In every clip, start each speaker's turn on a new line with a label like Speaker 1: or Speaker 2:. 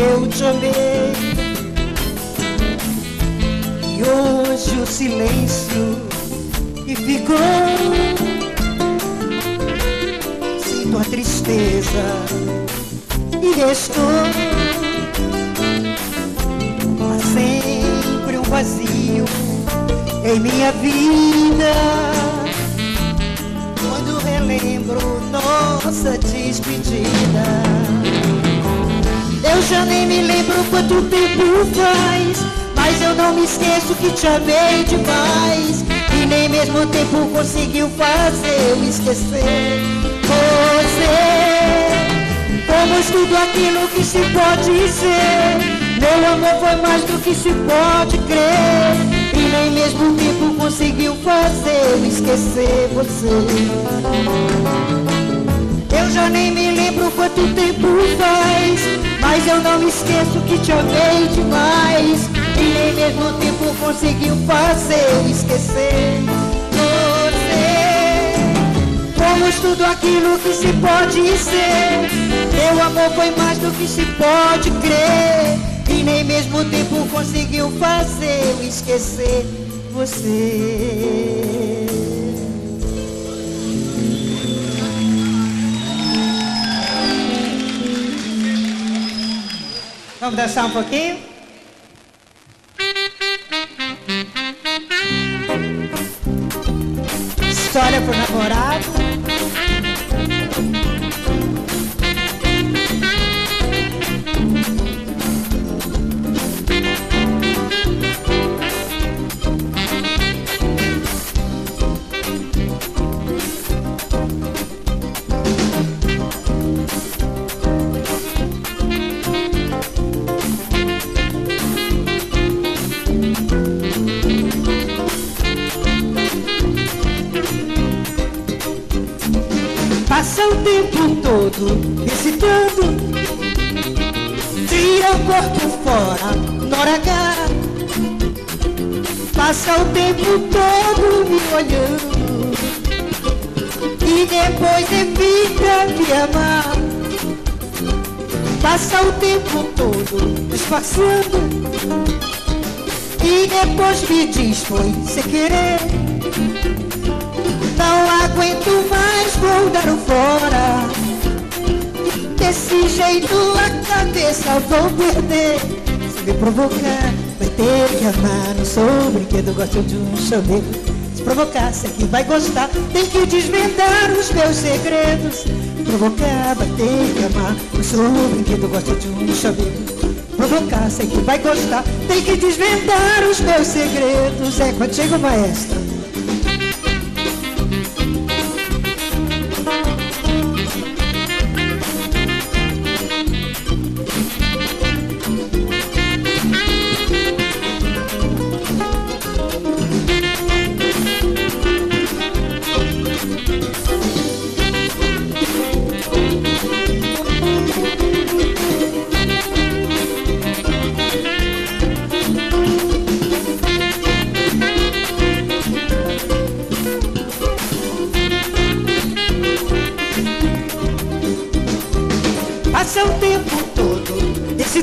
Speaker 1: eu te amei. E hoje o silêncio que ficou. Sinto a tristeza e restou. Há sempre um vazio em minha vida. Quando relembro nossa despedida. Já nem me lembro quanto tempo faz. Mas eu não me esqueço que te amei demais. E nem mesmo o tempo conseguiu fazer eu esquecer você. Fomos tudo aquilo que se pode ser. Meu amor foi mais do que se pode crer. E nem mesmo o tempo conseguiu fazer eu esquecer você. Eu já nem me lembro quanto tempo faz. Mas eu não esqueço que te amei demais. E nem mesmo o tempo conseguiu fazer eu esquecer você. Fomos tudo aquilo que se pode ser. Meu amor foi mais do que se pode crer. E nem mesmo o tempo conseguiu fazer eu esquecer você. Vamos dançar um pouquinho? História pro namorado. Recitando Tira o corpo fora, Nora H Passa o tempo todo me olhando. E depois evita me amar. Passa o tempo todo disfarçando. E depois me diz foi sem querer. Não aguento mais, vou dar o fora. Desse jeito a cabeça vou perder. Se me provocar, vai ter que amar. Não sou brinquedo, gosto de um chamego. Se provocar, sei que vai gostar. Tem que desvendar os meus segredos. Se provocar, vai ter que amar. Não sou brinquedo, gosto de um chamego. Provocar, sei que vai gostar. Tem que desvendar os meus segredos. É quando chega o maestro.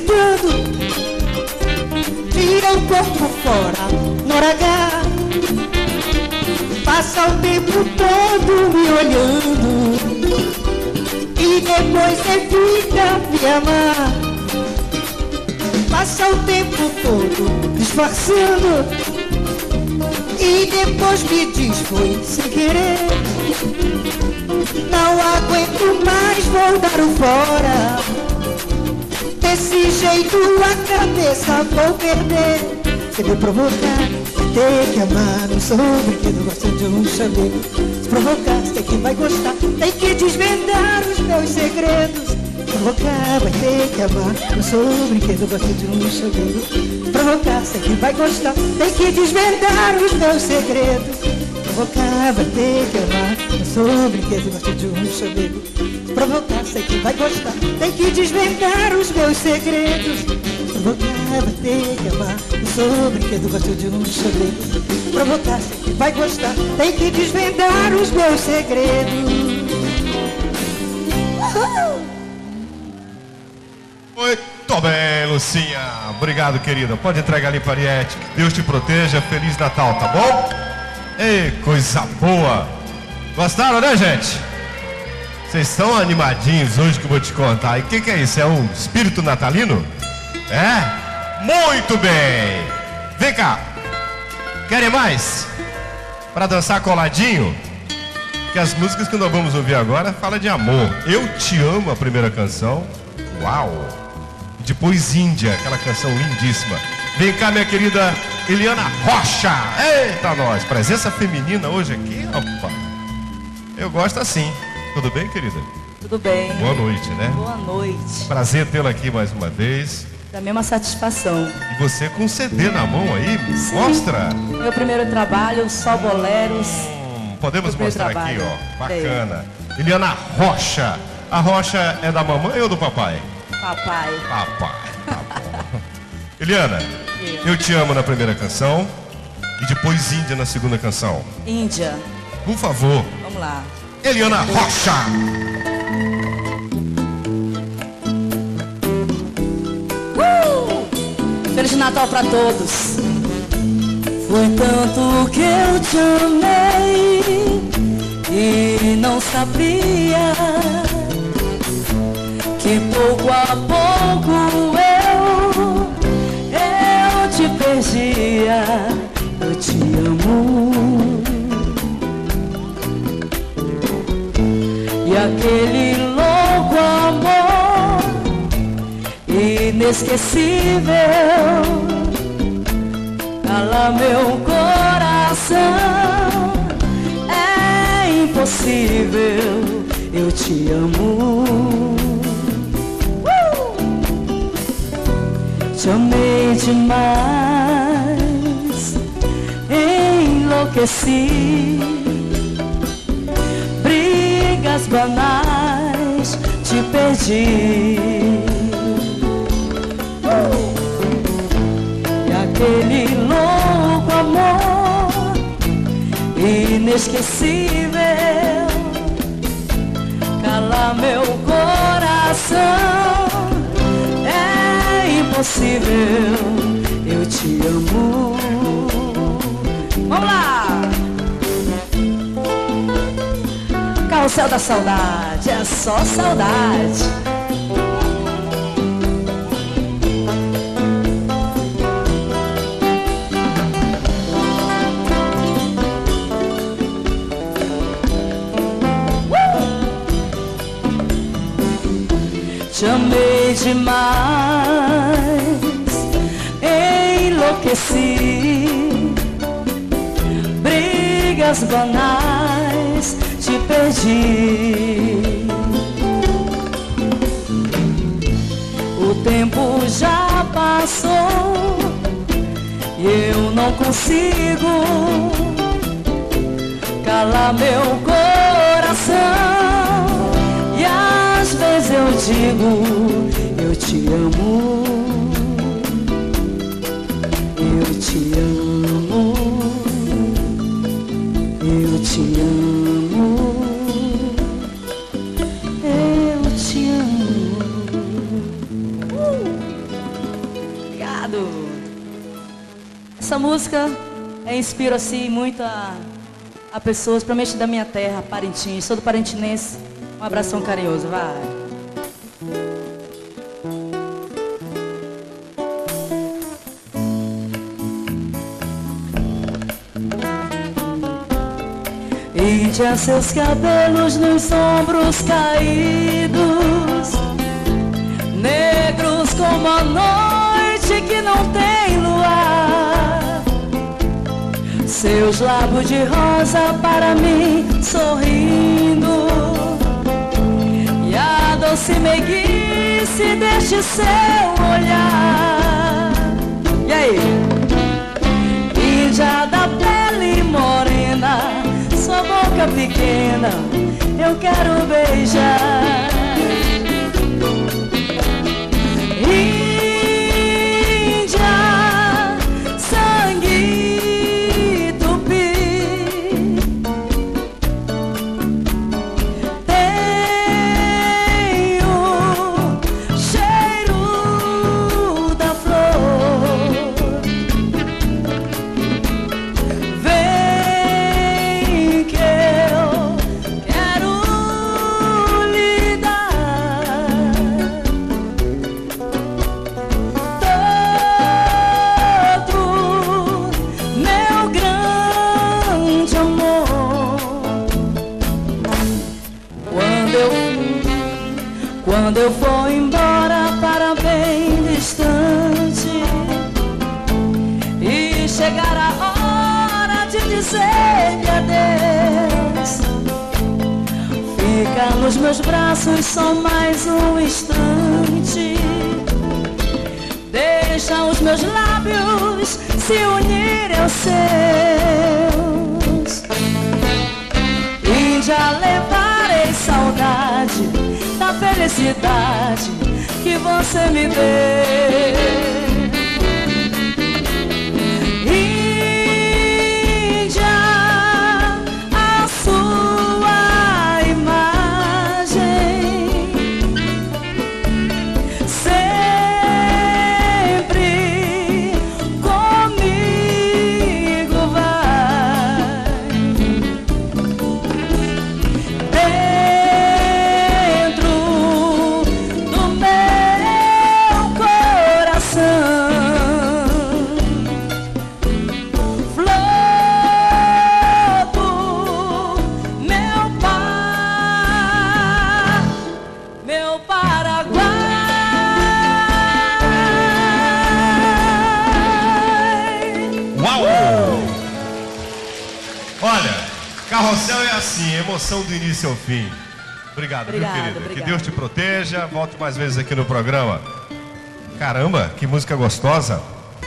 Speaker 1: Excitando Tira o corpo fora, Nora H Passa o tempo todo me olhando. E depois evita me amar. Passa o tempo todo disfarçando E depois me diz foi sem querer. Não aguento mais, vou dar o fora. Jeito a cabeça vou perder. Se me provocar, ter que amar. Não sou brinquedo, gosto de um chamego. Se provocar, sei que vai gostar. Tem que desvendar os meus segredos. Se provocar, vai ter que amar. Não sou brinquedo, gosto de um chamego. Se provocar, sei que vai gostar. Tem que desvendar os meus segredos provocar, vai ter que amar. Eu sou brinquedo, gosto de um chamego. Provocar, sei que vai gostar. Tem que desvendar os meus segredos. Provocar, vai ter que amar. Eu sou brinquedo, gosto de um chamego. Provocar, sei que vai gostar. Tem que desvendar os meus segredos.
Speaker 2: Muito bem, Lucinha. Obrigado, querida. Pode entregar ali para Ariete. Deus te proteja. Feliz Natal, tá bom? Ei, coisa boa. Gostaram, né, gente? Vocês estão animadinhos hoje que eu vou te contar. E o que, que é isso? É um espírito natalino? É? Muito bem. Vem cá. Querem mais? Para dançar coladinho? Que as músicas que nós vamos ouvir agora fala de amor. Eu te amo, a primeira canção. Uau! Depois Índia, aquela canção lindíssima. Vem cá, minha querida Eliana Rocha. Eita, nós. Presença feminina hoje aqui, opa. Eu gosto assim. Tudo bem, querida?
Speaker 3: Tudo bem.
Speaker 2: Boa noite, né?
Speaker 3: Boa noite.
Speaker 2: Prazer tê-la aqui mais uma vez.
Speaker 3: Também uma satisfação.
Speaker 2: E você com um CD na mão aí, Sim. mostra.
Speaker 3: Meu primeiro trabalho, só boleros.
Speaker 2: Hum, podemos mostrar aqui, ó. Bacana. Tem. Eliana Rocha. A Rocha é da mamãe ou do papai?
Speaker 3: Papai.
Speaker 2: Papai. Tá Eliana, eu te amo na primeira canção e depois Índia na segunda canção.
Speaker 3: Índia.
Speaker 2: Por favor.
Speaker 3: Vamos lá.
Speaker 2: Eliana Rocha.
Speaker 3: Uh! Feliz Natal para todos. Foi tanto que eu te amei e não sabia que pouco a pouco eu, eu te perdia, aquele louco amor inesquecível cala meu coração. É impossível, eu te amo. Te amei demais, enlouqueci. Brigas banais, te perdi. E aquele louco amor inesquecível cala meu coração impossível, eu te amo. Vamos lá! Carrossel da saudade, é só saudade. Te amei demais enlouqueci. Brigas banais, perdi. O tempo já passou e eu não consigo calar meu coração. E às vezes eu digo, eu te amo. te amo, música é, inspira assim muito a, a pessoas, principalmente da minha terra, Parintins. Sou do Parintinense. Um abração carinhoso, vai. Veja seus cabelos nos ombros caídos, negros como a noite que não tem Seus lábios de rosa para mim sorrindo, e a doce meiguice deste seu olhar. E aí? Índia da pele morena sua boca pequena eu quero beijar. Quando eu for embora para bem distante E chegar a hora de dizer adeus Fica nos meus braços só mais um instante. Deixa os meus lábios se unirem ao seu felicidade que você me deu.
Speaker 2: Emoção do início ao fim. Obrigado,
Speaker 3: obrigada,
Speaker 2: querida?
Speaker 3: Obrigada.
Speaker 2: Que Deus te proteja. Volte mais vezes aqui no programa. Caramba, que música gostosa.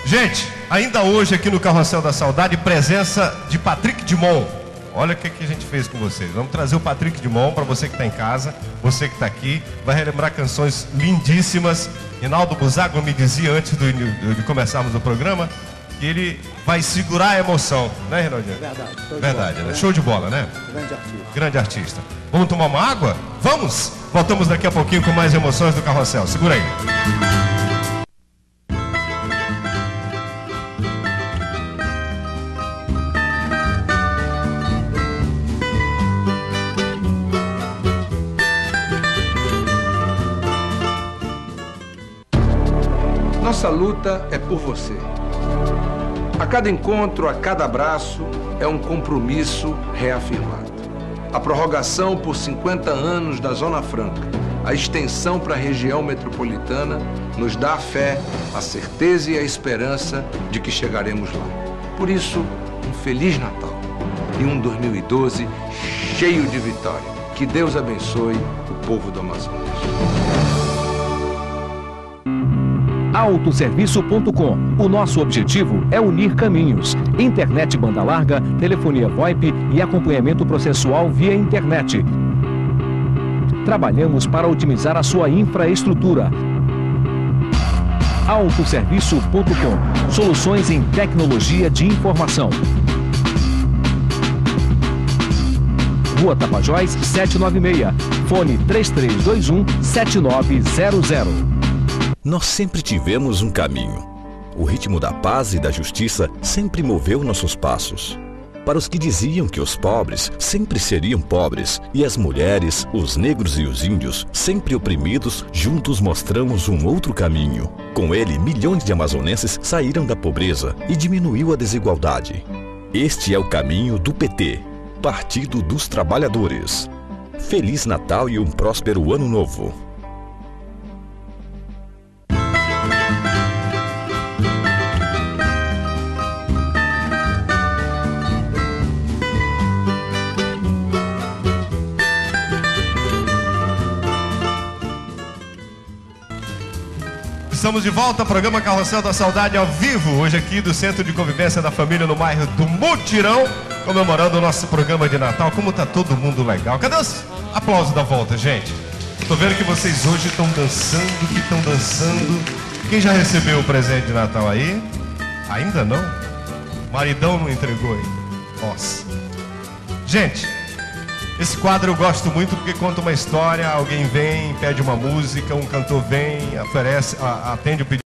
Speaker 2: Gente, ainda hoje aqui no Carrossel da Saudade, presença de Patrick Dimon. Olha o que, que a gente fez com vocês. Vamos trazer o Patrick Dimon para você que está em casa, você que está aqui. Vai relembrar canções lindíssimas. Rinaldo Buzago me dizia antes do, de começarmos o programa que ele vai segurar a emoção, né, Rinaldinho?
Speaker 4: Verdade.
Speaker 2: Verdade,
Speaker 4: bola,
Speaker 2: né? Show de bola, né?
Speaker 4: Grande artista.
Speaker 2: Grande artista. Vamos tomar uma água? Vamos! Voltamos daqui a pouquinho com mais emoções do carrossel. Segura aí.
Speaker 5: Nossa luta é por você. A cada encontro, a cada abraço, é um compromisso reafirmado. A prorrogação por 50 anos da Zona Franca, a extensão para a região metropolitana, nos dá a fé, a certeza e a esperança de que chegaremos lá. Por isso, um Feliz Natal e um 2012 cheio de vitória. Que Deus abençoe o povo do Amazonas
Speaker 6: autoserviço.com. O nosso objetivo é unir caminhos. Internet banda larga, telefonia VoIP e acompanhamento processual via internet. Trabalhamos para otimizar a sua infraestrutura. autoserviço.com. Soluções em tecnologia de informação. Rua Tapajós 796. Fone 3321 7900.
Speaker 7: Nós sempre tivemos um caminho. O ritmo da paz e da justiça sempre moveu nossos passos. Para os que diziam que os pobres sempre seriam pobres e as mulheres, os negros e os índios sempre oprimidos, juntos mostramos um outro caminho. Com ele, milhões de amazonenses saíram da pobreza e diminuiu a desigualdade. Este é o caminho do PT, Partido dos Trabalhadores. Feliz Natal e um próspero Ano Novo.
Speaker 2: Estamos de volta, programa Carrossel da Saudade ao vivo, hoje aqui do Centro de Convivência da Família no bairro do Mutirão, comemorando o nosso programa de Natal. Como tá todo mundo legal. Cadê os aplausos da volta, gente? Tô vendo que vocês hoje estão dançando, que estão dançando. Quem já recebeu o presente de Natal aí? Ainda não? Maridão não entregou ainda. Nossa. Gente, esse quadro eu gosto muito porque conta uma história, alguém vem, pede uma música, um cantor vem, oferece, atende o pedido.